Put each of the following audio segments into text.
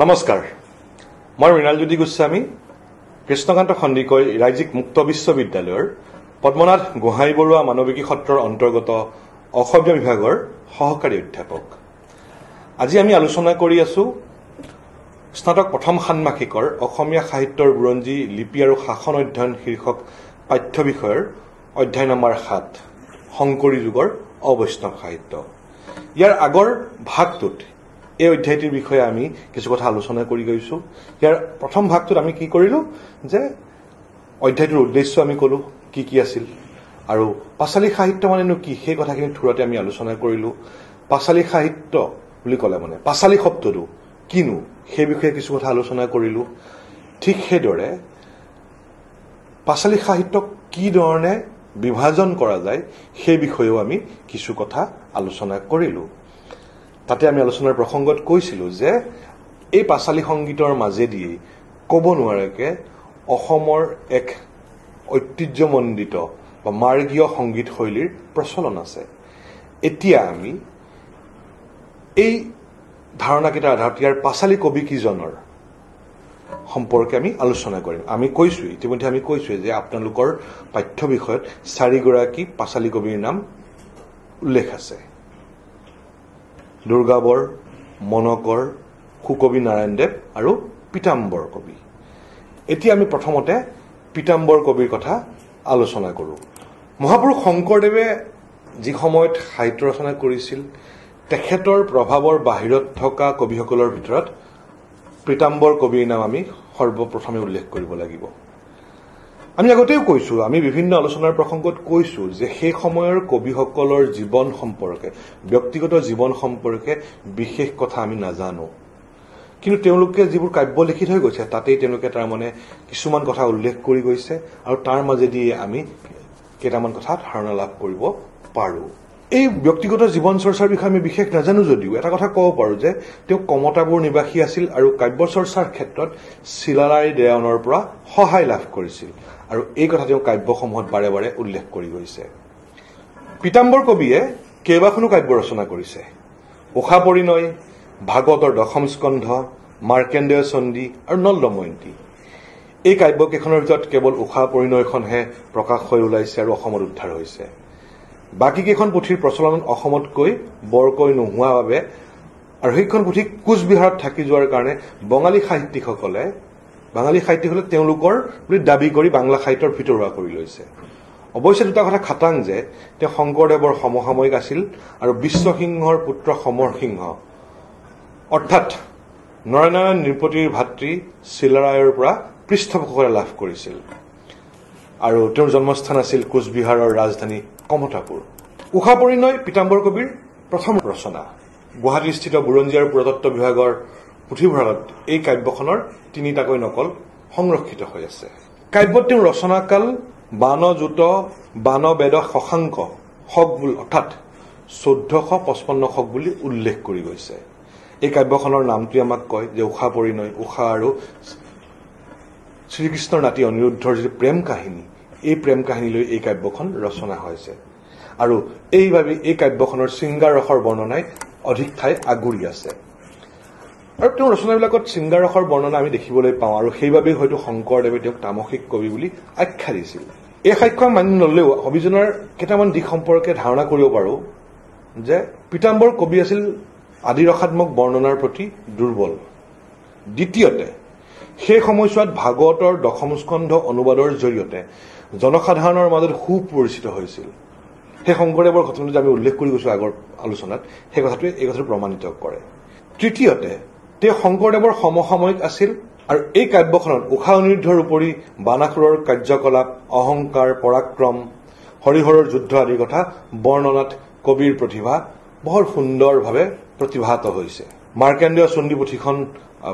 নমস্কাৰ। মই মৃণালজ্যোতি গোস্বামী কৃষ্ণকান্ত সন্দিকৈ ৰাজ্যিক মুক্ত বিশ্ববিদ্যালয়ৰ পদ্মনাথ গোহাঁই বৰুৱা মানৱিকী সত্ৰৰ অন্তৰ্গত অসমীয়া বিভাগৰ সহকাৰী অধ্যাপক। আজি আমি আলোচনা কৰি আছো স্নাতক প্ৰথম ষান্মাসিকৰ অসমীয়া সাহিত্যৰ বুৰঞ্জী লিপি আৰু শাসন অধ্যয়ন শীৰ্ষক পাঠ্য বিষয়ৰ অধ্যায় নম্বৰ সাত শংকৰী যুগৰ অবৈষ্ণৱ সাহিত্য। ইয়াৰ আগৰ ভাগটোত এই অধ্যায়টিৰ বিষয়ে আমি কিছু কথা আলোচনা কৰি গৈছো। ইয়াৰ প্ৰথম ভাগটোত আমি কি কৰিলো? যে অধ্যায়টোৰ উদ্দেশ্য আমি কলো কি কি আছিল। আৰু পাঁচালী সাহিত্য মানেনো কি? সেই কথাখিনি থোৰতে আমি আলোচনা কৰিলো। পাঁচালী সাহিত্য বুলি ক'লে মানে পাঁচালী শব্দটো কিনো? সেই বিষয়ে কিছু কথা আলোচনা কৰিলো। ঠিক সেইদৰে পাঁচালী সাহিত্যক কি ধৰণে বিভাজন কৰা যায় সেই বিষয়েও আমি কিছু কথা আলোচনা কৰিলো। তাতে আমি আলোচনাৰ প্ৰসংগত কৈছিলো যে এই পাঁচালী সংগীতৰ মাজেদিয়েই ক'ব নোৱাৰাকে অসমৰ এক ঐতিহ্যমণ্ডিত বা মাৰ্গীয় সংগীত শৈলীৰ প্ৰচলন আছে। এতিয়া আমি এই ধাৰণাকেইটাৰ আধাৰত ইয়াৰ পাঁচালী কবি কিজনৰ সম্পৰ্কে আমি আলোচনা কৰিম। আমি কৈছো ইতিমধ্যে আমি কৈছোৱে যে আপোনালোকৰ পাঠ্য বিষয়ত চাৰিগৰাকী পাঁচালী কবিৰ নাম উল্লেখ আছে। দুৰ্গাবৰ মনকৰ সুকবি নাৰায়ণদেৱ আৰু পীতাম্বৰ কবি। এতিয়া আমি প্ৰথমতে পীতাম্বৰ কবিৰ কথা আলোচনা কৰো। মহাপুৰুষ শংকৰদেৱে যি সময়ত সাহিত্য ৰচনা কৰিছিল তেখেতৰ প্ৰভাৱৰ বাহিৰত থকা কবিসকলৰ ভিতৰত পীতাম্বৰ কবিৰ নাম আমি সৰ্বপ্ৰথমে উল্লেখ কৰিব লাগিব। আমি আগতেও কৈছো আমি বিভিন্ন আলোচনাৰ প্ৰসংগত কৈছো যে সেই সময়ৰ কবিসকলৰ জীৱন সম্পৰ্কে ব্যক্তিগত জীৱন সম্পৰ্কে বিশেষ কথা আমি নাজানো। কিন্তু তেওঁলোকে যিবোৰ কাব্য লিখি থৈ গৈছে তাতেই তেওঁলোকে তাৰমানে কিছুমান কথা উল্লেখ কৰি গৈছে আৰু তাৰ মাজেদি আমি কেইটামান কথা ধাৰণা লাভ কৰিব পাৰো। এই ব্যক্তিগত জীৱন চৰ্চাৰ বিষয়ে আমি বিশেষ নাজানো যদিও এটা কথা ক'ব পাৰো যে তেওঁ কমতাবোৰ নিবাসী আছিল আৰু কাব্য চৰ্চাৰ ক্ষেত্ৰত চিলাৰাই দেৱানৰ পৰা সহায় লাভ কৰিছিল। আৰু এই কথা তেওঁ কাব্যসমূহত বাৰে বাৰে উল্লেখ কৰি গৈছে। পীতাম্বৰ কবিয়ে কেইবাখনো কাব্য ৰচনা কৰিছে। উষা পৰিণয় ভাগৱতৰ দশম স্কন্ধ মাৰ্কেন্দেয় চণ্ডী আৰু নল দময়ন্তী এই কাব্যকেইখনৰ ভিতৰত কেৱল উষা পৰিণয়খনহে প্ৰকাশ হৈ ওলাইছে আৰু অসমত উদ্ধাৰ হৈছে। বাকী কেইখন পুথিৰ প্ৰচলন অসমতকৈ বৰকৈ নোহোৱা বাবে আৰু সেইখন পুথি কোচবিহাৰত থাকি যোৱাৰ কাৰণে বঙালী সাহিত্যিকসকলে বাঙালী সাহিত্যিকসকলে তেওঁলোকৰ বুলি দাবী কৰি বাংলা সাহিত্যৰ ভিতৰুৱা কৰি লৈছে। অৱশ্যে দুটা কথা খাটাং যে তেওঁ শংকৰদেৱৰ সমসাময়িক আছিল আৰু বিশ্বসিংহৰ পুত্ৰ সমৰ সিংহ। অৰ্থাৎ নৰনাৰায়ণ নৃপতিৰ ভাতৃ চিলাৰায়ৰ পৰা পৃষ্ঠপোষকতা লাভ কৰিছিল। আৰু তেওঁৰ জন্মস্থান আছিল কোচবিহাৰৰ ৰাজধানী কমতাপুৰ উষা পৰিণয় পীতাম্বৰ কবিৰ প্ৰথম ৰচনা। গুৱাহাটীস্থিত বুৰঞ্জী আৰু পুৰাতত্ব বিভাগৰ পুথিভঁৰালত এই কাব্যখনৰ তিনিটাকৈ নকল সংৰক্ষিত হৈ আছে। কাব্যত তেওঁ ৰচনাকাল বানজোত বানবেদ শশাংক শক অৰ্থাৎ চৈধ্যশ পঁচপন্ন শক বুলি উল্লেখ কৰি গৈছে। এই কাব্যখনৰ নামটোৱে আমাক কয় যে উষা পৰিণয় উষা আৰু শ্ৰীকৃষ্ণৰ নাতি অনিৰুদ্ধৰ যিটো প্ৰেম কাহিনী এই প্ৰেম কাহিনীলৈ এই কাব্যখন ৰচনা হৈছে। আৰু এইবাবে এই কাব্যখনৰ শৃংগাৰ ৰসৰ বৰ্ণনাই অধিক ঠাই আগুৰি আছে। আৰু তেওঁৰ ৰচনাবিলাকত শৃংগাৰ ৰসৰ বৰ্ণনা আমি দেখিবলৈ পাওঁ আৰু সেইবাবেই হয়তো শংকৰদেৱে তেওঁক তামসিক কবি বুলি আখ্যা দিছিল। এই সাক্ষ্য মানি নলেও অভিযোজনৰ কেইটামান দিশ সম্পৰ্কে ধাৰণা কৰিব পাৰো যে পীতাম্বৰ কবি আছিল আদিৰসাত্মক বৰ্ণনাৰ প্ৰতি দুৰ্বল। দ্বিতীয়তে সেই সময়ছোৱাত ভাগৱতৰ দশম স্কন্ধ অনুবাদৰ জৰিয়তে জনসাধাৰণৰ মাজত সুপৰিচিত হৈছিল। সেই শংকৰদেৱৰ ঘটনাটো যে আমি উল্লেখ কৰি গৈছো আগৰ আলোচনাত সেই কথাটোৱে এই কথাটো প্ৰমাণিত কৰে। তৃতীয়তে তেওঁ শংকৰদেৱৰ সমসাময়িক আছিল আৰু এই কাব্যখনত উষা অনিৰুদ্ধৰ উপৰি বানাসুৰৰ কাৰ্যকলাপ অহংকাৰ পৰাক্ৰম হৰিহৰৰ যুদ্ধ আদিৰ কথা বৰ্ণনাত কবিৰ প্ৰতিভা বৰ সুন্দৰভাৱে প্ৰতিভাত হৈছে। মাৰ্কেন্দ্ৰীয় চণ্ডী পুথিখন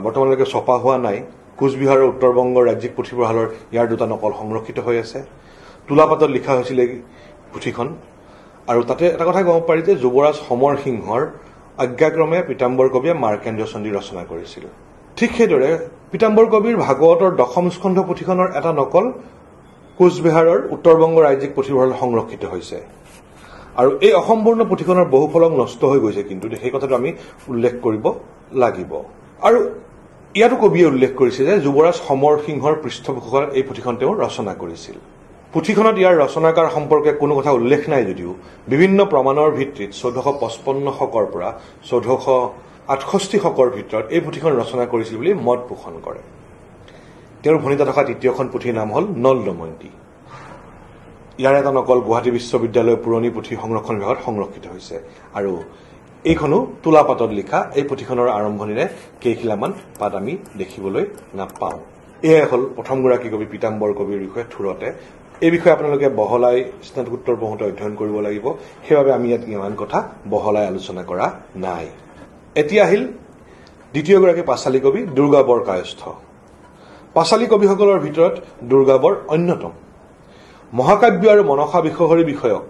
বৰ্তমানলৈকে ছপা হোৱা নাই। কোচবিহাৰৰ উত্তৰ বংগৰ ৰাজ্যিক পুথিভঁৰালৰ ইয়াৰ দুটা নকল সংৰক্ষিত হৈ আছে। তোলাপাতত লিখা হৈছিল পুথিখন। আৰু তাতে এটা কথা ক'ব পাৰি যে যুৱৰাজ সমৰ সিংহৰ আজ্ঞাক্ৰমে পীতাম্বৰ কবিয়ে মাৰ্কেন্দ্ৰীয় চণ্ডী ৰচনা কৰিছিল। ঠিক সেইদৰে পীতাম্বৰ কবিৰ ভাগৱতৰ দশম স্কন্ধ পুথিখনৰ এটা নকল কোচবিহাৰৰ উত্তৰ বংগ ৰাজ্যিক পুথিভঁৰালত সংৰক্ষিত হৈছে। আৰু এই অসম্পূৰ্ণ পুথিখনৰ বহু ফলক নষ্ট হৈ গৈছে কিন্তু সেই কথাটো আমি উল্লেখ কৰিব লাগিব। আৰু ইয়াতো কবিয়ে উল্লেখ কৰিছে যে যুৱৰাজ সমৰ সিংহৰ পৃষ্ঠপোষকত এই পুথিখন তেওঁ ৰচনা কৰিছিল। পুথিখনত ইয়াৰ ৰচনাকাৰ সম্পৰ্কে কোনো কথা উল্লেখ নাই যদিও বিভিন্ন প্ৰমাণৰ ভিত্তিত চৈধ্যশ পঁচপন্ন শকৰ পৰা চৈধ্যশ আঠষষ্ঠি শকৰ ভিতৰত এই পুথিখন ৰচনা কৰিছিল বুলি মত পোষণ কৰে। তেওঁৰ ভণিতা থকা তৃতীয়খন পুথিৰ নাম হ'ল নল দময়ন্তী ইয়াৰ এটা নকল গুৱাহাটী বিশ্ববিদ্যালয়ৰ পুৰণি পুথি সংৰক্ষণ বিভাগত সংৰক্ষিত হৈছে আৰু এইখনো তোলা পাতত লিখা এই পুথিখনৰ আৰম্ভণিৰে কেইখিলামান পাত আমি দেখিবলৈ নাপাওঁ। এয়াই হ'ল প্ৰথমগৰাকী কবি পীতাম্বৰ কবিৰ বিষয়ে থোৰতে। এই বিষয়ে আপোনালোকে বহলাই স্নাতকোত্তৰ পঢ়োতে অধ্যয়ন কৰিব লাগিব। সেইবাবে আমি ইয়াত ইমান কথা বহলাই আলোচনা কৰা নাই। এতিয়া আহিল দ্বিতীয়গৰাকী পাঁচালী কবি দুৰ্গা বৰ কায়স্থ। পাঁচালী কবিসকলৰ ভিতৰত দুৰ্গা বৰ অন্যতম। মহাকাব্য আৰু মনসা বিষয়ৰী বিষয়ক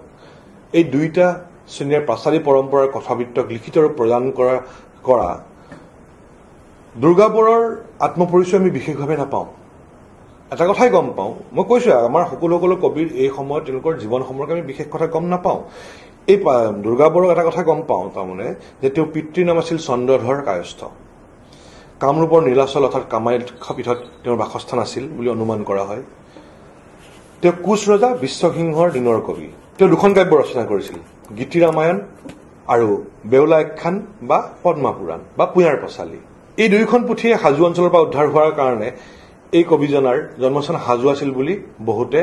এই দুইটা শ্ৰেণীৰ পাঁচালী পৰম্পৰাৰ কথাবৃত্তক লিখিত ৰূপ প্ৰদান কৰা কৰা। দুৰ্গা বৰৰ আত্মপৰিচয় আমি বিশেষভাৱে নাপাওঁ। এটা কথাই গম পাওঁ মই কৈছো আমাৰ সকলো সকলো কবিৰ এই সময়ত তেওঁলোকৰ জীৱন সম্পৰ্কে আমি বিশেষ কথা গম নাপাওঁ। এই দুৰ্গা বৰক এটা কথা গম পাওঁ তাৰমানে যে তেওঁৰ পিতৃৰ নাম আছিল চন্দ্ৰধৰ কায়স্থ। কামৰূপৰ নীলাচল অৰ্থাৎ কামাখ্যা পীঠত তেওঁৰ বাসস্থান আছিল বুলি অনুমান কৰা হয়। তেওঁ কোচ ৰজা বিশ্বসিংহৰ দিনৰ কবি। তেওঁ দুখন কাব্য ৰচনা কৰিছিল। গীতি ৰামায়ণ আৰু বেউলা আখ্যান বা পদ্মা পুৰাণ বা পুয়াৰ পচালি। এই দুয়োখন পুথিয়ে হাজো অঞ্চলৰ পৰা উদ্ধাৰ হোৱাৰ কাৰণে এই কবিজনাৰ জন্মস্থান হাজো আছিল বুলি বহুতে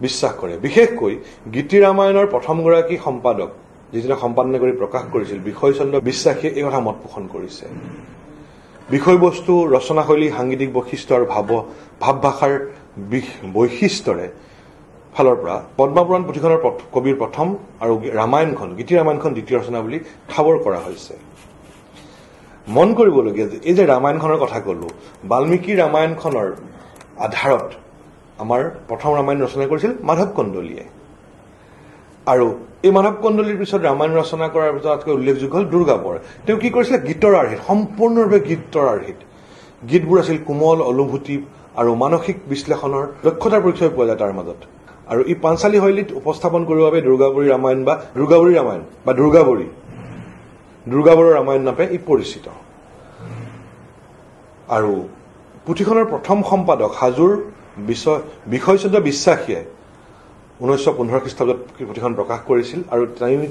বিশ্বাস কৰে। বিশেষকৈ গীতি ৰামায়ণৰ প্ৰথমগৰাকী সম্পাদক যিজনে সম্পাদনা কৰি প্ৰকাশ কৰিছিল বিষয়চন্দ্ৰ বিশ্বাসীয়ে এই কথা মত পোষণ কৰিছে। বিষয়বস্তু ৰচনাশৈলী সাংগীতিক বৈশিষ্ট্য আৰু ভাৱ ভাৱভাষাৰ বৈশিষ্ট্যৰে ফালৰ পৰা পদ্মাপুৰাণ পুথিখনৰ কবিৰ প্ৰথম আৰু ৰামায়ণখন গীতি ৰামায়ণখন দ্বিতীয় ৰচনা বুলি ঠাৱৰ কৰা হৈছে। মন কৰিবলগীয়া এই যে ৰামায়ণখনৰ কথা কলো বাল্মীকি ৰামায়ণখনৰ আধাৰত আমাৰ প্ৰথম ৰামায়ণ ৰচনা কৰিছিল মাধৱ কন্দলীয়ে। আৰু এই মাধৱ কন্দলীৰ পিছত ৰামায়ণ ৰচনা কৰাৰ পিছত আটাইতকৈ উল্লেখযোগ্য হ'ল দুৰ্গা বৰ। তেওঁ কি কৰিছিলে? গীতৰ আৰ্হিত সম্পূৰ্ণৰূপে গীতৰ আৰ্হিত। গীতবোৰ আছিল কোমল অনুভূতি আৰু মানসিক বিশ্লেষণৰ দক্ষতাৰ পৰিচয় পোৱা যায় তাৰ মাজত। আৰু ই পাঞ্চালী শৈলীত উপস্থাপন কৰিবৰ বাবে দুৰ্গাবৰী ৰামায়ণ বা দুৰ্গাবৰী ৰামায়ণ বা দুৰ্গাবৰী দুৰ্গাবৰৰ ৰামায়ণ নামে ই পৰিচিত। আৰু পুথিখনৰ প্ৰথম সম্পাদক হাজোৰ বিষয়চন্দ্ৰ বিশ্বাসীয়ে ঊনৈছশ পোন্ধৰ খ্ৰীষ্টাব্দত পুথিখন প্ৰকাশ কৰিছিল আৰু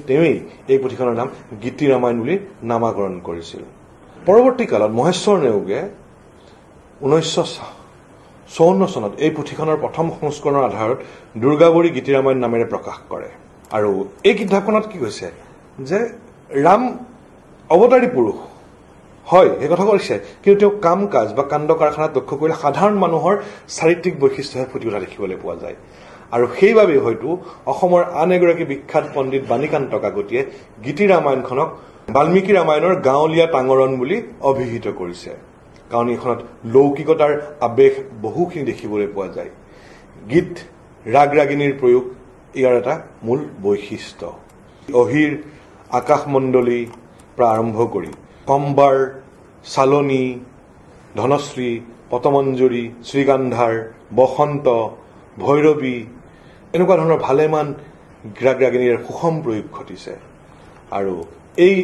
তেওঁৱেই এই পুথিখনৰ নাম গীতি ৰামায়ণ বুলি নামাকৰণ কৰিছিল। পৰৱৰ্তী কালত মহেশ্বৰ নেওগে ঊনৈছশ চৌৱন্ন চনত এই পুথিখনৰ প্ৰথম সংস্কৰণৰ আধাৰত দুৰ্গাবৰী গীতি ৰামায়ণ নামেৰে প্ৰকাশ কৰে। আৰু এই কিতাপখনত কি কৈছে? যে ৰাম অৱতাৰী পুৰুষ হয় সেই কথা কৈছে। কিন্তু তেওঁ কাম কাজ বা কাণ্ড কাৰখানাত লক্ষ্য কৰিলে সাধাৰণ মানুহৰ চাৰিত্ৰিক বৈশিষ্ট্যহে ফুটি উঠা দেখিবলৈ পোৱা যায়। আৰু সেইবাবেই হয়তো অসমৰ আন এগৰাকী বিখ্যাত পণ্ডিত বাণীকান্ত কাকতিয়ে গীতি ৰামায়ণখনক বাল্মীকি ৰামায়ণৰ গাঁৱলীয়া টাঙৰণ বুলি অভিহিত কৰিছে। কাৰণ এইখনত লৌকিকতাৰ আৱেশ বহুখিনি দেখিবলৈ পোৱা যায়। গীত ৰাগ ৰাগিনীৰ প্ৰয়োগ ইয়াৰ এটা মূল বৈশিষ্ট্য। অহিৰ আকাশমণ্ডলী পৰা আৰম্ভ কৰি কম্বাৰ চালনী ধনশ্ৰী পটমঞ্জুৰী শ্ৰীগান্ধাৰ বসন্ত ভৈৰৱী এনেকুৱা ধৰণৰ ভালেমান ৰাগ ৰাগিনীৰ সুষম প্ৰয়োগ ঘটিছে। আৰু এই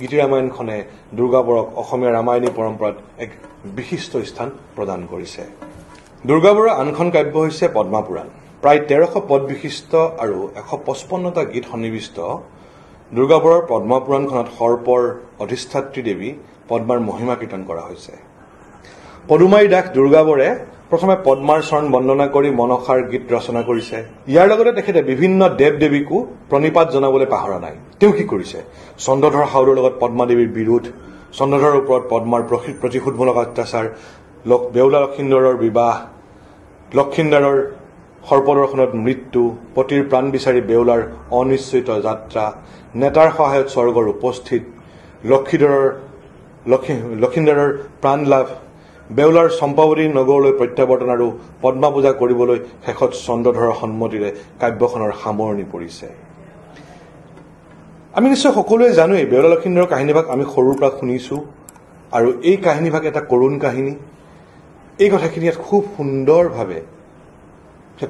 গীতি ৰামায়ণখনে দুৰ্গা বৰক অসমীয়া ৰামায়ণী পৰম্পৰাত এক বিশিষ্ট স্থান প্ৰদান কৰিছে। দুৰ্গা বৰৰ আনখন কাব্য হৈছে পদ্মাপুৰাণ। প্ৰায় তেৰশ পদ বিশিষ্ট আৰু এশ পঁচপন্নটা গীত সন্নিৱিষ্ট। দুৰ্গা বৰৰ পদ্মাপুৰাণখনত সৰ্পৰ অধিষ্ঠাত্ৰী দেৱী পদ্মাৰ মহিমা কীৰ্তন কৰা হৈছে। পদুমাৰী দাস দুৰ্গাবৰে প্ৰথমে পদ্মাৰ চৰণ বন্দনা কৰি মনসাৰ গীত ৰচনা কৰিছে। ইয়াৰ লগতে তেখেতে বিভিন্ন দেৱ দেৱীকো প্ৰণিপাত জনাবলৈ পাহৰা নাই। তেওঁ কি কৰিছে? চন্দ্ৰধৰ সাউদৰ লগত পদ্মা দেৱীৰ বিৰোধ। চন্দ্ৰধৰৰ ওপৰত পদ্মাৰ প্ৰতিশোধমূলক অত্যাচাৰ। বেউলা লক্ষীন্দৰৰ বিবাহ। লক্ষীন্দাৰৰ সৰ্পদৰ্শনত মৃত্যু। পতিৰ প্ৰাণ বিচাৰি বেউলাৰ অনিশ্চিত যাত্ৰা। নেতাৰ সহায়ত স্বৰ্গৰ উপস্থিত। লক্ষীধৰৰ লক্ষীন্দৰৰ প্ৰাণ লাভ বেউলাৰ চম্পাৱতী নগৰলৈ প্ৰত্যাৱৰ্তন আৰু পদ্মা পূজা কৰিবলৈ শেষত চন্দ্ৰধৰৰ সন্মতিৰে কাব্যখনৰ সামৰণি পৰিছে। আমি নিশ্চয় সকলোৱে জানোৱেই বেউলা লক্ষীন্দৰৰ কাহিনীভাগ আমি সৰুৰ পৰা শুনিছো আৰু এই কাহিনীভাগ এটা কৰুণ কাহিনী। এই কথাখিনি ইয়াত খুব সুন্দৰভাৱে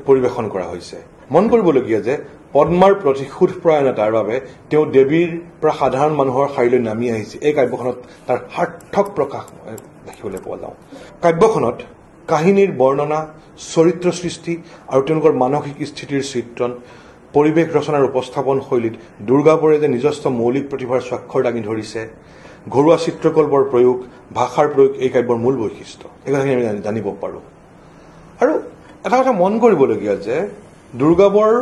পৰিৱেশন কৰা হৈছে। মন কৰিবলগীয়া যে পদ্মাৰ প্ৰতিশোধ পৰায়ণতাৰ বাবে তেওঁ দেৱীৰ পৰা সাধাৰণ মানুহৰ শাৰীলৈ নামি আহিছে। এই কাব্যখনত তাৰ সাৰ্থক প্ৰকাশ দেখিবলৈ পোৱা যাওঁ। কাব্যখনত কাহিনীৰ বৰ্ণনা চৰিত্ৰ সৃষ্টি আৰু তেওঁলোকৰ মানসিক স্থিতিৰ চিত্ৰণ পৰিৱেশ ৰচনাৰ উপস্থাপন শৈলীত দুৰ্গাবৰে যে নিজস্ব মৌলিক প্ৰতিভাৰ স্বাক্ষৰ দাঙি ধৰিছে ঘৰুৱা চিত্ৰকল্পৰ প্ৰয়োগ ভাষাৰ প্ৰয়োগ এই কাব্যৰ মূল বৈশিষ্ট্য। এই কথাখিনি আমি জানিব পাৰোঁ। আৰু এটা কথা মন কৰিবলগীয়া যে দুৰ্গাবৰ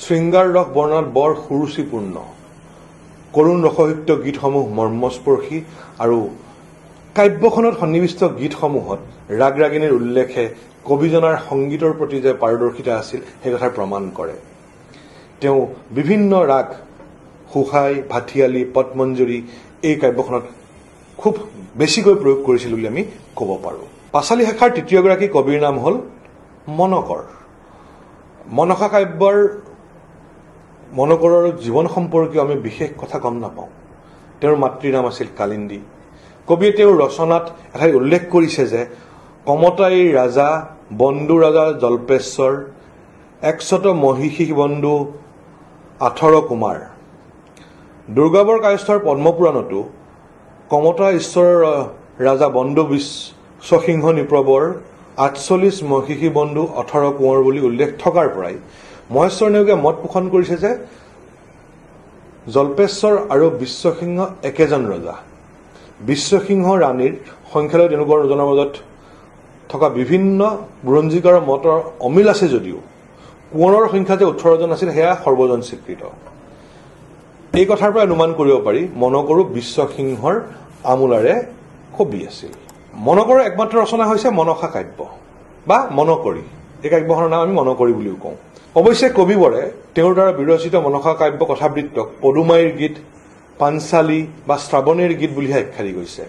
শৃংগাৰ ৰস বৰ্ণনাত বৰ সুৰুচিপূৰ্ণ। কৰুণ ৰসযুক্ত গীতসমূহ মৰ্মস্পৰ্শী আৰু কাব্যখনত সন্নিৱিষ্ট গীতসমূহত ৰাগ ৰাগিনীৰ উল্লেখে কবিজনাৰ সংগীতৰ প্ৰতি যে পাৰদৰ্শিতা আছিল সেই কথাৰ প্ৰমাণ কৰে। তেওঁ বিভিন্ন ৰাগ সুহাই ভাটিয়ালি পটমঞ্জুৰী এই কাব্যখনত খুব বেছিকৈ প্ৰয়োগ কৰিছিল বুলি আমি ক'ব পাৰোঁ। পাঁচালী শাখাৰ তৃতীয়গৰাকী কবিৰ নাম হ'ল মনকৰ। মনসা কাব্যৰ মনকৰৰ জীৱন সম্পৰ্কীয় আমি বিশেষ কথা গম নাপাওঁ। তেওঁৰ মাতৃৰ নাম আছিল কালিন্দী। কবিয়ে তেওঁৰ ৰচনাত এঠাইত উল্লেখ কৰিছে যে কমতাই ৰাজা বন্দু ৰাজা জল্পেশ্বৰ একশত মহিষী বন্ধু আঠৰ কুমাৰ। দুৰ্গাবৰ কায়স্থৰ পদ্মপুৰাণতো কমতা ঈশ্বৰৰ ৰাজা বন্দু বিশ্বসিংহ নিপ্ৰবৰ আঠচল্লিছ মহিষী বন্ধু ওঠৰ কোঁৱৰ বুলি উল্লেখ থকাৰ পৰাই মহেশ্বৰ নেওগে মত পোষণ কৰিছে যে জল্পেশ্বৰ আৰু বিশ্বসিংহ একেজন ৰজা। বিশ্বসিংহ ৰাণীৰ সংখ্যালৈ তেওঁলোকৰ দুজনৰ মাজত থকা বিভিন্ন বুৰঞ্জীকাৰৰ মতৰ অমিল আছে যদিও। কোঁৱৰৰ সংখ্যা যে ওঠৰজন আছিল সেয়া সৰ্বজন স্বীকৃত। এই কথাৰ পৰা অনুমান কৰিব পাৰি মনকৰো বিশ্বসিংহৰ আমোলাৰে কবি আছিল। মনকৰৰ একমাত্ৰ ৰচনা হৈছে মনসা কাব্য বা মনকৰি। এই কাব্যখনৰ নাম আমি মনকৰি বুলিও কওঁ। অৱশ্যে কবিবৰে তেওঁৰ দ্বাৰা বিৰচিত মনসা কাব্য কথাবৃত্তক পদুমাইৰ গীত পাঞ্চালী বা শ্ৰাৱণীৰ গীত বুলিহে আখ্যা দি গৈছে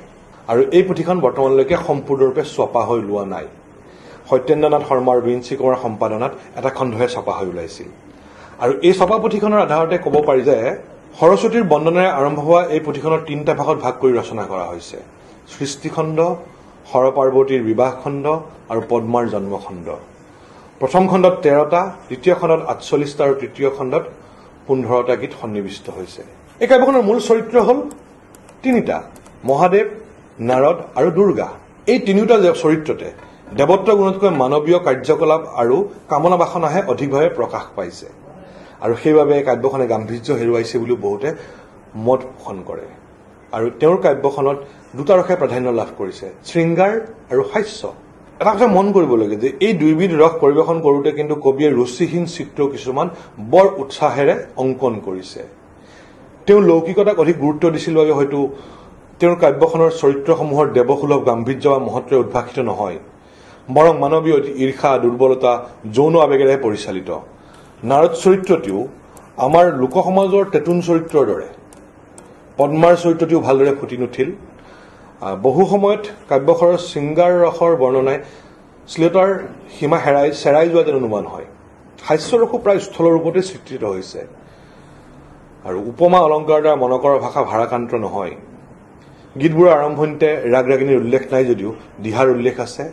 আৰু এই পুথিখন বৰ্তমানলৈকে সম্পূৰ্ণৰূপে ছপা হৈ লোৱা নাই। সত্যেন্দ্ৰনাথ শৰ্মাৰ বিঞ্চি কুমাৰ সম্পাদনাত এটা খণ্ডহে ছপা হৈ ওলাইছিল। আৰু এই ছপা পুথিখনৰ আধাৰতে ক'ব পাৰি যে সৰস্বতীৰ বন্দনাৰে আৰম্ভ হোৱা এই পুথিখনৰ তিনিটা ভাগত ভাগ কৰি ৰচনা কৰা হৈছে। সৃষ্টিখণ্ড সৰ পাৰ্বতীৰ বিবাহ খণ্ড আৰু পদ্মাৰ জন্মখণ্ড। প্ৰথম খণ্ডত তেৰটা দ্বিতীয় খণ্ডত আঠচল্লিছটা আৰু তৃতীয় খণ্ডত পোন্ধৰটা গীত সন্নিৱিষ্ট হৈছে। এই কাব্যখনৰ মূল চৰিত্ৰ হ'ল তিনিটা মহাদেৱ নাৰদ আৰু দুৰ্গা। এই তিনিওটা চৰিত্ৰতে দেৱত্ব গুণতকৈ মানৱীয় কাৰ্যকলাপ আৰু কামনা বাসনাহে অধিকভাৱে প্ৰকাশ পাইছে। আৰু সেইবাবে কাব্যখনে গাম্ভীৰ্য হেৰুৱাইছে বুলিও বহুতে মত পোষণ কৰে। আৰু তেওঁৰ কাব্যখনত দুটা ৰসে প্ৰাধান্য লাভ কৰিছে শৃংগাৰ আৰু হাস্য। এটা কথা মন কৰিবলগীয়া যে এই দুইবিধ ৰস পৰিৱেশন কৰোঁতে কিন্তু কবিয়ে ৰুচিহীন চিত্ৰ কিছুমান বৰ উৎসাহেৰে অংকন কৰিছে। তেওঁ লৌকিকতাক অধিক গুৰুত্ব দিছিল বাবে হয়তো তেওঁৰ কাব্যখনৰ চৰিত্ৰসমূহৰ দেৱসুলভ গাম্ভীৰ্য বা মহত্বৰে উদ্ভাসিত নহয়। বৰং মানৱীয় ঈৰ্ষা দুৰ্বলতা যৌন আৱেগেৰে পৰিচালিত। নাৰদ চৰিত্ৰটিও আমাৰ লোকসমাজৰ তেতুন চৰিত্ৰৰ দৰে। পদ্মাৰ চৰিত্ৰটিও ভালদৰে ফুটি নুঠিল। বহু সময়ত কাব্যখৰৰ শৃংগাৰ ৰসৰ বৰ্ণনাই শ্লেটাৰ সীমা হেৰাই চেৰাই যোৱা যেন অনুমান হয়। হাস্যৰসো প্ৰায় স্থল ৰূপতে চিত্ৰিত হৈছে। আৰু উপমা অলংকাৰৰ দ্বাৰা মনকৰ ভাষা ভাৰাক্ৰান্ত নহয়। গীতবোৰৰ আৰম্ভণিতে ৰাগ ৰাগিনীৰ উল্লেখ নাই যদিও দিহাৰ উল্লেখ আছে।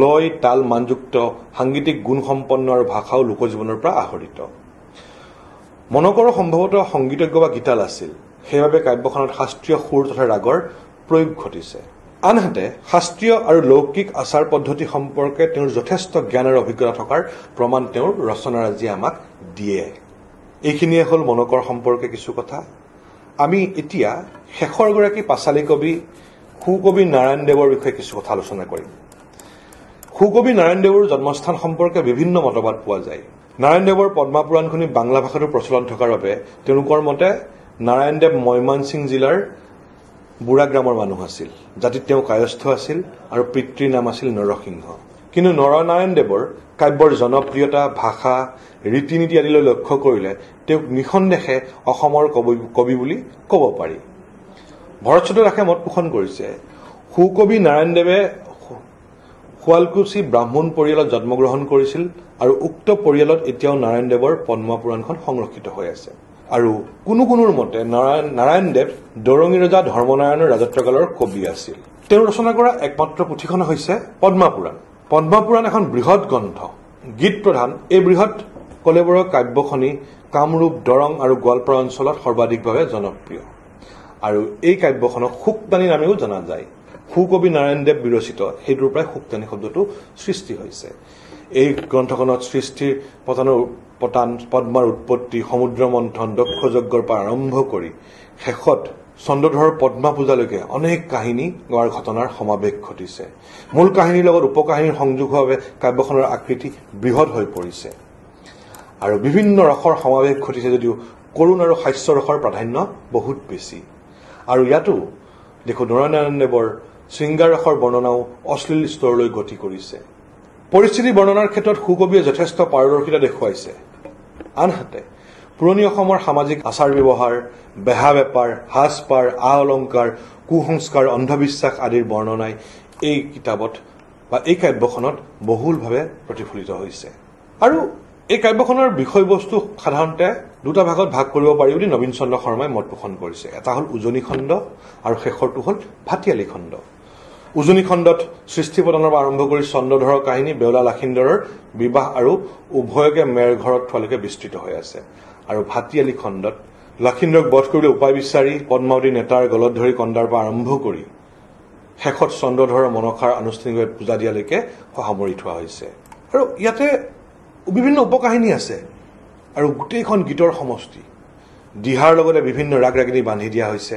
লয় তাল মানযুক্ত সাংগীতিক গুণসম্পন্ন আৰু ভাষাও লোকজীৱনৰ পৰা আহৰিত। মনকৰ সম্ভৱতঃ সংগীতজ্ঞ বা গীতাল আছিল। সেইবাবে কাব্যখনত শাস্ত্ৰীয় সুৰ তথা ৰাগৰ প্ৰয়োগ ঘটিছে। আনহাতে শাস্ত্ৰীয় আৰু লৌকিক আচাৰ পদ্ধতি সম্পৰ্কে তেওঁৰ যথেষ্ট জ্ঞান আৰু অভিজ্ঞতা থকাৰ প্ৰমাণ তেওঁৰ ৰচনাৰাজিয়ে আমাক দিয়ে। এইখিনিয়ে হ'ল মনকৰ সম্পৰ্কে কিছু কথা। আমি এতিয়া শেষৰগৰাকী পাঁচালী কবি সুকবি নাৰায়ণ দেৱৰ বিষয়ে কিছু কথা আলোচনা কৰিম। সুকবি নাৰায়ণ দেৱৰ জন্মস্থান সম্পৰ্কে বিভিন্ন মতবাদ পোৱা যায়। নাৰায়ণদেৱৰ পদ্মা পুৰাণখনি বাংলা ভাষাতো প্ৰচলন থকাৰ বাবে তেওঁলোকৰ মতে নাৰায়ণদেৱ ময়মানসিং জিলাৰ বুঢ়াগ্ৰামৰ মানুহ আছিল। জাতিত তেওঁ কায়স্থ আছিল আৰু পিতৃৰ নাম আছিল নৰসিংহ। কিন্তু নৰনাৰায়ণ দেৱৰ কাব্যৰ জনপ্ৰিয়তা ভাষা ৰীতি নীতি আদিলৈ লক্ষ্য কৰিলে তেওঁক নিঃসন্দেহে অসমৰ কবি কবি বুলি ক'ব পাৰি। ভৰতচন্দ্ৰ দাসে মত পোষণ কৰিছে। সুকবি নাৰায়ণদেৱে শুৱালকুছি ব্ৰাহ্মণ পৰিয়ালত জন্মগ্ৰহণ কৰিছিল আৰু উক্ত পৰিয়ালত এতিয়াও নাৰায়ণদেৱৰ পদ্মা পুৰাণখন সংৰক্ষিত হৈ আছে। আৰু কোনো কোনোৰ মতে নাৰায়ণ নাৰায়ণদেৱ দৰঙী ৰজা ধৰ্মনাৰায়ণৰ ৰাজত্বকালৰ কবি আছিল। তেওঁ ৰচনা কৰা একমাত্ৰ পুথিখন হৈছে পদ্মা পুৰাণ। পদ্মা পুৰাণ এখন বৃহৎ গ্ৰন্থ। গীত প্ৰধান এই বৃহৎ কলেবৰৰ কাব্যখনি কামৰূপ দৰং আৰু গোৱালপাৰা অঞ্চলত সৰ্বাধিকভাৱে জনপ্ৰিয়। আৰু এই কাব্যখনক শুকদানী নামেও জনা যায়। সুকবি নাৰায়ণদেৱ বিৰচিত সেইটোৰ পৰাই শুকদানী শব্দটো সৃষ্টি হৈছে। এই গ্ৰন্থখনত সৃষ্টিৰ পতানৰ পতান পদ্মাৰ উৎপত্তি সমুদ্ৰ মন্থন দক্ষ যজ্ঞৰ পৰা আৰম্ভ কৰি শেষত চন্দ্ৰধৰৰ পদ্মা পূজালৈকে অনেক কাহিনী গোৱাৰ ঘটনাৰ সমাৱেশ ঘটিছে। মূল কাহিনীৰ লগত উপকাহিনীৰ সংযোগ হোৱাৰ বাবে কাব্যখনৰ আকৃতি বৃহৎ হৈ পৰিছে। আৰু বিভিন্ন ৰসৰ সমাৱেশ ঘটিছে যদিও কৰুণ আৰু হাস্যৰসৰ প্ৰাধান্য বহুত বেছি। আৰু ইয়াতো দেখো নৰনাৰায়ণ দেৱৰ শৃংগাৰ ৰসৰ বৰ্ণনাও অশ্লীল স্তৰলৈ গতি কৰিছে। পৰিস্থিতি বৰ্ণনাৰ ক্ষেত্ৰত সুকবিয়ে যথেষ্ট পাৰদৰ্শিতা দেখুৱাইছে। আনহাতে পুৰণি অসমৰ সামাজিক আচাৰ ব্যৱহাৰ বেহা বেপাৰ সাজপাৰ আ অলংকাৰ কুসংস্কাৰ অন্ধবিশ্বাস আদিৰ বৰ্ণনাই এই কিতাপত বা এই কাব্যখনত বহুলভাৱে প্ৰতিফলিত হৈছে। আৰু এই কাব্যখনৰ বিষয়বস্তু সাধাৰণতে দুটা ভাগত ভাগ কৰিব পাৰি বুলি নবীন চন্দ্ৰ শৰ্মাই মত পোষণ কৰিছে। এটা হ'ল উজনি খণ্ড আৰু শেষৰটো হ'ল ভাটিয়ালি খণ্ড। উজনি খণ্ডত সৃষ্টি প্ৰদানৰ পৰা আৰম্ভ কৰি চন্দ্ৰধৰৰ কাহিনী বেউলা লাখিন্দৰৰ বিবাহ আৰু উভয়কে মেৰ ঘৰত থোৱালৈকে বিস্তৃত হৈ আছে। আৰু ভাটিয়ালি খণ্ডত লক্ষীন্দৰক বধ কৰিবলৈ উপায় বিচাৰি পদ্মাৱতী নেতাৰ গলত ধৰি কন্দাৰ পৰা আৰম্ভ কৰি শেষত চন্দ্ৰধৰৰ মনসাৰ আনুষ্ঠানিকভাৱে পূজা দিয়ালৈকে সামৰি থোৱা হৈছে। আৰু ইয়াতে বিভিন্ন উপকাহিনী আছে আৰু গোটেইখন গীতৰ সমষ্টি। দিহাৰ লগতে বিভিন্ন ৰাগ ৰাগিনী বান্ধি দিয়া হৈছে।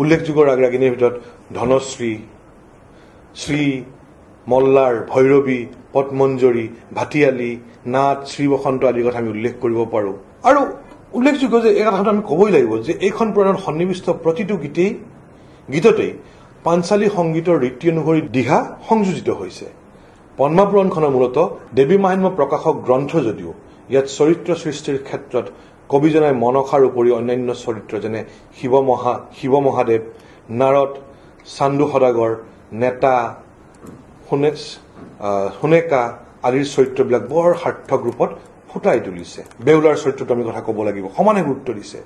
উল্লেখযোগ্য ৰাগ ৰাগিনীৰ ভিতৰত ধনশ্ৰী শ্ৰী মল্লাৰ ভৈৰৱী পদ্মঞ্জৰী ভাটিয়ালী নাট শ্ৰী বসন্ত আদিৰ কথা আমি উল্লেখ কৰিব পাৰোঁ। আৰু উল্লেখযোগ্য যে এই কথাটো আমি ক'বই লাগিব যে এইখন পুৰাণত সন্নিৱিষ্ট প্ৰতিটো গীতেই গীততেই পাঞ্চালী সংগীতৰ ৰীতি অনুসৰি দিহা সংযোজিত হৈছে। পদ্মা পুৰাণখনৰ মূলতঃ দেৱী মাহাত্ম্য প্ৰকাশক গ্ৰন্থ যদিও ইয়াত চৰিত্ৰ সৃষ্টিৰ ক্ষেত্ৰত কবিজনাই মনসাৰ উপৰি অন্যান্য চৰিত্ৰ যেনে শিৱ মহা শিৱ মহাদেৱ নাৰদ চান্দু সদাগৰ নেতা সোণে সোণেকা আদিৰ চৰিত্ৰবিলাক বৰ সাৰ্থক ৰূপত ফুটাই তুলিছে। বেউলাৰ চৰিত্ৰটো আমি কথা ক'ব লাগিব সমানে গুৰুত্ব দিছে।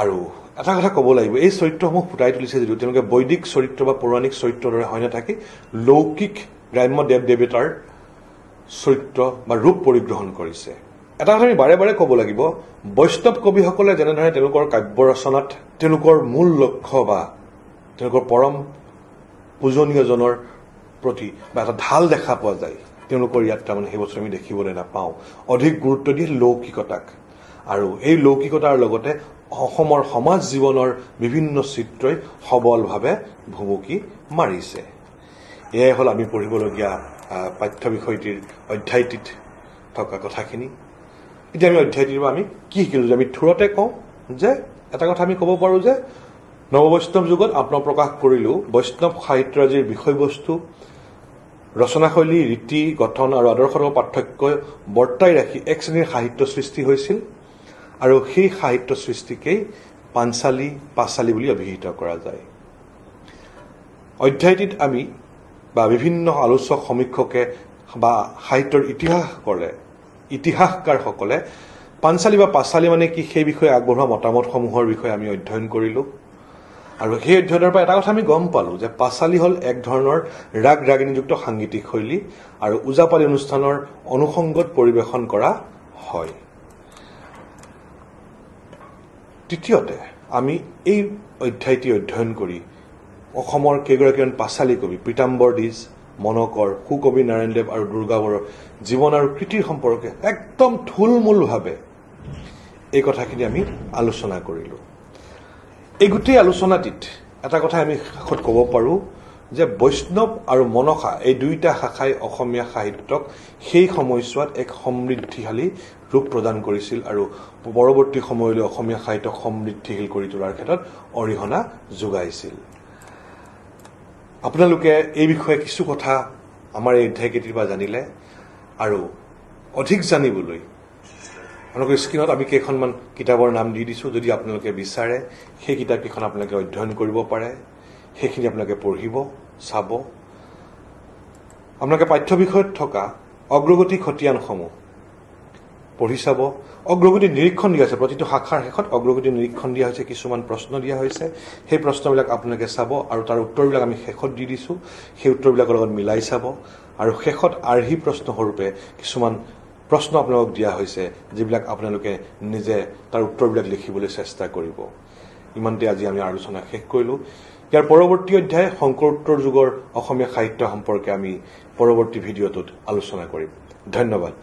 আৰু এটা কথা ক'ব লাগিব এই চৰিত্ৰসমূহ ফুটাই তুলিছে যদিও তেওঁলোকে বৈদিক চৰিত্ৰ বা পৌৰাণিক চৰিত্ৰৰ দৰে হয় নাথাকি লৌকিক গ্ৰাম্য দেৱ দেৱতাৰ চৰিত্ৰ বা ৰূপ পৰিগ্ৰহণ কৰিছে। এটা কথা আমি বাৰে বাৰে ক'ব লাগিব বৈষ্ণৱ কবিসকলে যেনেধৰণে তেওঁলোকৰ কাব্য ৰচনাত তেওঁলোকৰ মূল লক্ষ্য বা তেওঁলোকৰ পৰম পূজনীয়জনৰ প্ৰতি বা এটা ঢাল দেখা পোৱা যায়। তেওঁলোকৰ ইয়াত তাৰমানে সেই বস্তু আমি দেখিবলৈ নাপাওঁ। অধিক গুৰুত্ব দিয়ে লৌকিকতাক। আৰু এই লৌকিকতাৰ লগতে অসমৰ সমাজ জীৱনৰ বিভিন্ন চিত্ৰই সবলভাৱে ভুমুকি মাৰিছে। এয়াই হ'ল আমি পঢ়িবলগীয়া পাঠ্য বিষয়টিৰ অধ্যায়টিত থকা কথাখিনি। এতিয়া আমি অধ্যায়টিৰ পৰা আমি কি শিকিলোঁ যে আমি থোৰতে কওঁ যে এটা কথা আমি ক'ব পাৰোঁ যে নৱবৈষ্ণৱ যুগত আত্মপ্ৰকাশ কৰিলেও বৈষ্ণৱ সাহিত্যৰাজিৰ বিষয়বস্তু ৰচনাশৈলী ৰীতি গঠন আৰু আদৰ্শৰ পাৰ্থক্য বৰ্তাই ৰাখি এক শ্ৰেণীৰ সাহিত্য সৃষ্টি হৈছিল আৰু সেই সাহিত্য সৃষ্টিকেই পাঞ্চালী পাঁচালী বুলি অভিহিত কৰা যায়। অধ্যায়টিত আমি বা বিভিন্ন আলোচক সমীক্ষকে বা সাহিত্যৰ ইতিহাস কৰে ইতিহাসকাৰসকলে পাঞ্চালী বা পাঁচালী মানে কি সেই বিষয়ে আগবঢ়োৱা মতামতসমূহৰ বিষয়ে আমি অধ্যয়ন কৰিলোঁ। আৰু সেই অধ্যয়নৰ পৰা এটা কথা আমি গম পালোঁ যে পাঁচালী হ'ল এক ধৰণৰ ৰাগ ৰাগিনীযুক্ত সাংগীতিক শৈলী আৰু ওজাপালি অনুষ্ঠানৰ অনুসংগত পৰিৱেশন কৰা হয়। তৃতীয়তে আমি এই অধ্যায়টি অধ্যয়ন কৰি অসমৰ কেইগৰাকীমান পাঁচালী কবি পীতাম্বৰ দিজ মনকৰ সুকবি নাৰায়ণদেৱ আৰু দুৰ্গাবৰৰ জীৱন আৰু কৃতিৰ সম্পৰ্কে একদম থুলমূলভাৱে এই কথাখিনি আমি আলোচনা কৰিলোঁ। এই গোটেই আলোচনাটিত এটা কথা আমি শেষত ক'ব পাৰোঁ যে বৈষ্ণৱ আৰু মনসা এই দুয়োটা শাখাই অসমীয়া সাহিত্যক সেই সময়ছোৱাত এক সমৃদ্ধিশালী ৰূপ প্ৰদান কৰিছিল আৰু পৰৱৰ্তী সময়লৈ অসমীয়া সাহিত্যক সমৃদ্ধিশীল কৰি তোলাৰ ক্ষেত্ৰত অৰিহণা যোগাইছিল। আপোনালোকে এই বিষয়ে কিছু কথা আমাৰ এই অধ্যায়কেইটিৰ পৰা জানিলে আৰু অধিক জানিবলৈ আপোনালোকৰ স্ক্ৰীণত আমি কেইখনমান কিতাপৰ নাম দি দিছোঁ যদি আপোনালোকে বিচাৰে সেই কিতাপকেইখন আপোনালোকে অধ্যয়ন কৰিব পাৰে সেইখিনি আপোনালোকে পঢ়িব চাব। আপোনালোকে পাঠ্য বিষয়ত থকা অগ্ৰগতি খতিয়ানসমূহ পঢ়ি চাব। অগ্ৰগতি নিৰীক্ষণ দিয়া হৈছে প্ৰতিটো শাখাৰ শেষত অগ্ৰগতি নিৰীক্ষণ দিয়া হৈছে কিছুমান প্ৰশ্ন দিয়া হৈছে। সেই প্ৰশ্নবিলাক আপোনালোকে চাব আৰু তাৰ উত্তৰবিলাক আমি শেষত দি দিছোঁ। সেই উত্তৰবিলাকৰ লগত মিলাই চাব। আৰু শেষত আৰ্হি প্ৰশ্নস্বৰূপে কিছুমান প্ৰশ্ন আপোনালোকক দিয়া হৈছে যিবিলাক আপোনালোকে নিজে তাৰ উত্তৰবিলাক লিখিবলৈ চেষ্টা কৰিব। ইমানতে আজি আমি আলোচনা শেষ কৰিলোঁ। ইয়াৰ পৰৱৰ্তী অধ্যায় শংকৰোত্তৰ যুগৰ অসমীয়া সাহিত্য সম্পৰ্কে আমি পৰৱৰ্তী ভিডিঅ'টোত আলোচনা কৰিম। ধন্যবাদ।